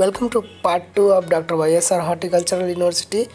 Welcome to part 2 of Dr. YSR Horticultural University.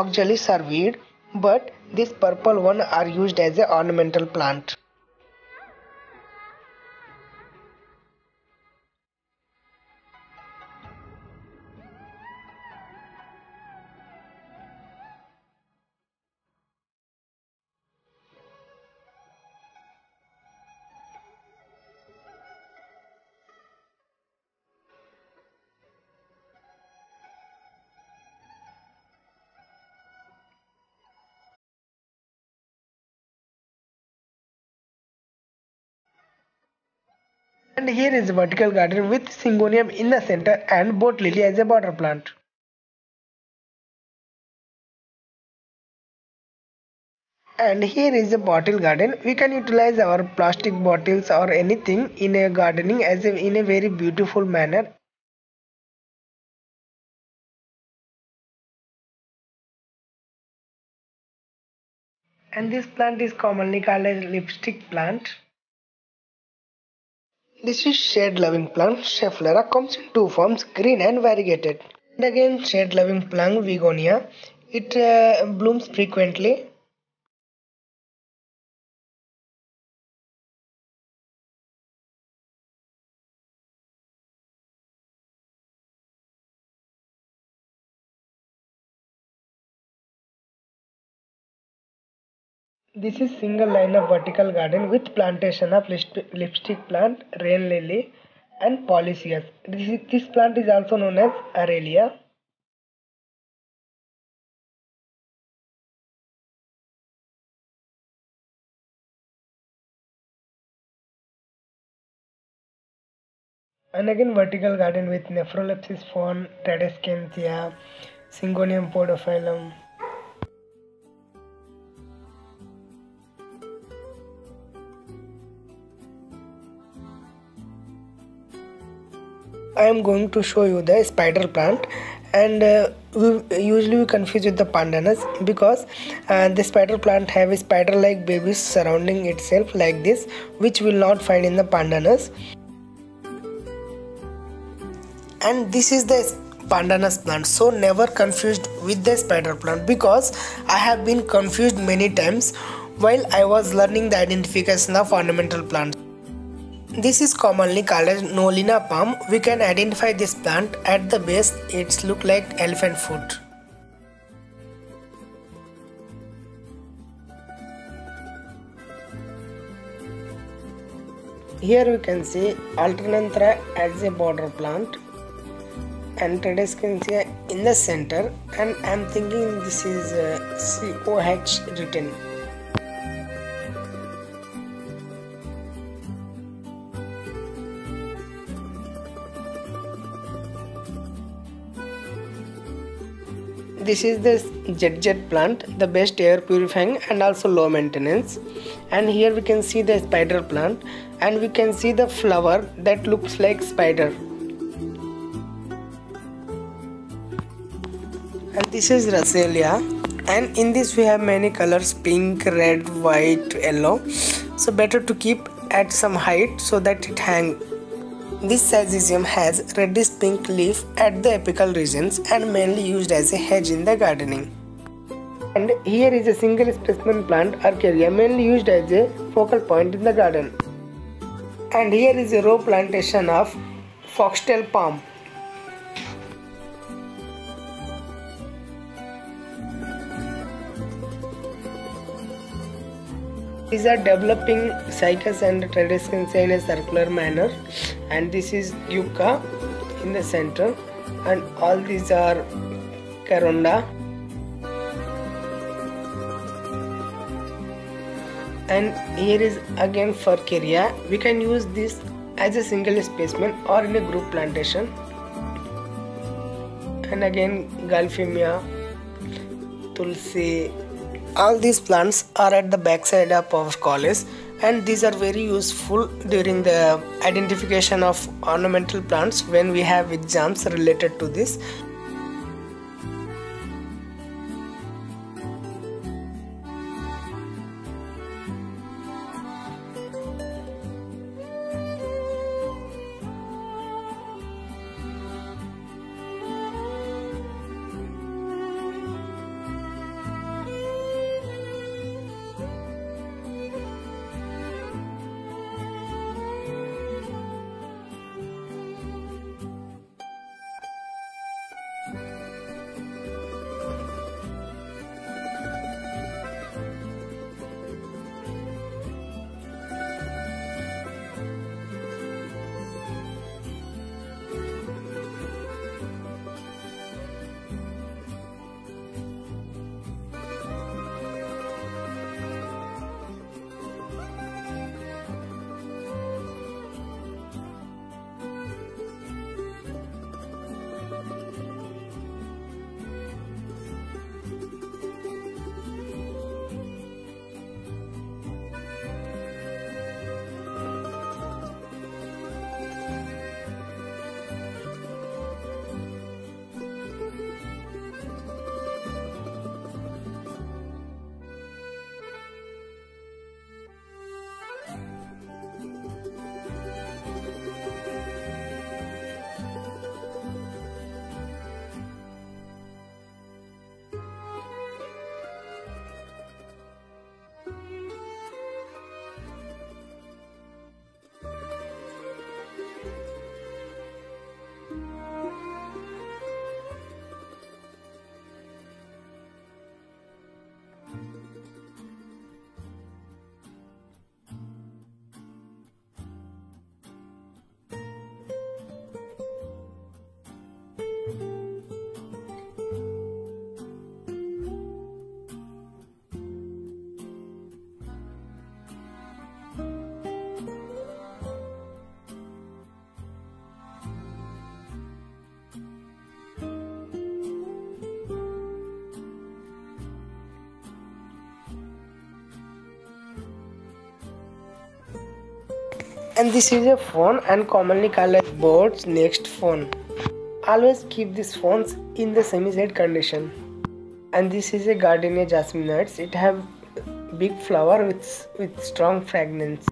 Oxalis are weed, but this purple one are used as a ornamental plant. And here is a vertical garden with syngonium in the center and boat lily as a border plant. And here is a bottle garden. We can utilize our plastic bottles or anything in a gardening as a, in a very beautiful manner. And this plant is commonly called a lipstick plant. This is shade loving plant. Schefflera comes in two forms, green and variegated. And again shade loving plant Begonia. It uh, blooms frequently This is single line of vertical garden with plantation of lipstick plant, rain lily and polyscias. This, this plant is also known as Aralia. and again vertical garden with Nephrolepis fern, Tradescantia, Syngonium podophyllum. I am going to show you the spider plant. And uh, we usually we confuse with the pandanus because uh, the spider plant have a spider like babies surrounding itself like this which will not find in the pandanus. And this is the pandanus plant. So never confused with the spider plant because i have been confused many times while i was learning the identification of ornamental plants this is commonly called as Nolina palm. We can identify this plant at the base. It's look like elephant foot. Here we can see Alternanthera as a border plant and Tradescantia in the center and I'm thinking this is uh, COH written. This is the jet jet plant the best air purifying and also low maintenance. And here we can see the spider plant and we can see the flower that looks like spider. And this is Racelia and in this we have many colors pink red white yellow. So better to keep at some height so that it hang this syzygium has reddish pink leaf at the apical regions and mainly used as a hedge in the gardening. And here is a single specimen plant Araucaria mainly used as a focal point in the garden. And here is a row plantation of foxtail palm. These are developing cycas and tradescantia in a circular manner. And this is yucca in the center. And all these are Karonda and here is again Furcraea we can use this as a single specimen or in a group plantation. And again Gulfemia Tulsi all these plants are at the backside of our college and these are very useful during the identification of ornamental plants when we have exams related to this and this is a phone and commonly called as Boston fern. Always keep these phones in the semi-shade condition. And this is a gardenia jasminoides it have big flower with with strong fragrance.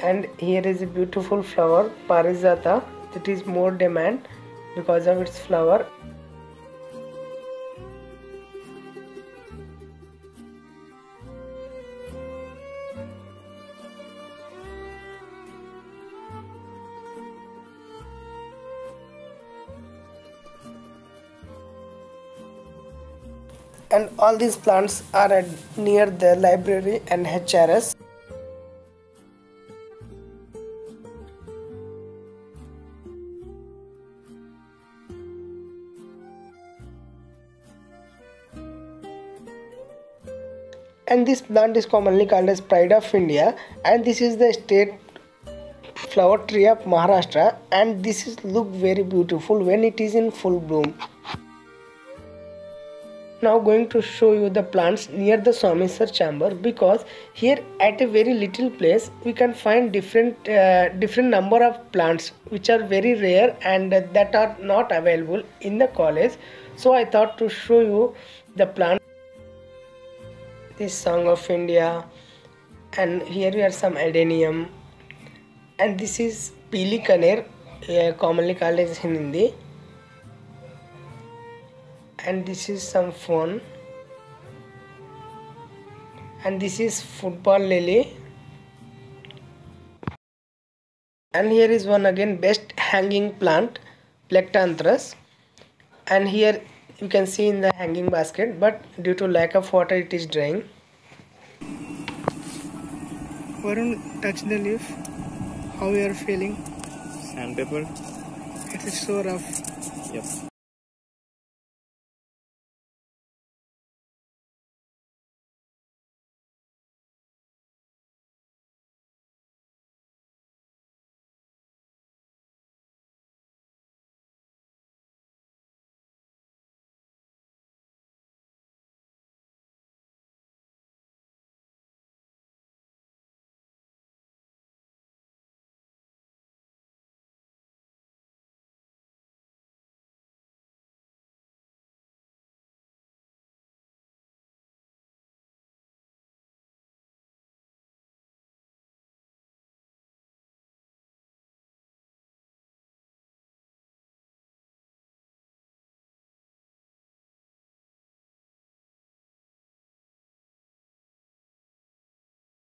And here is a beautiful flower parijata that is more demand because of its flower. And all these plants are at near the library and HRS and this plant is commonly called as pride of india. And this is the state flower tree of maharashtra. And this is look very beautiful when it is in full bloom. Now going to show you the plants near the Someswar chamber. Because here at a very little place we can find different uh, different number of plants which are very rare and that are not available in the college. So I thought to show you the plant this song of India and here we have some adenium. And this is Pili Kaner uh, commonly called as in Hindi. And this is some phone. And this is football lily. And here is one again best hanging plant plectranthus and here you can see in the hanging basket but due to lack of water it is drying. Varun touch the leaf. How you are feeling? Sandpaper. It is so rough. Yes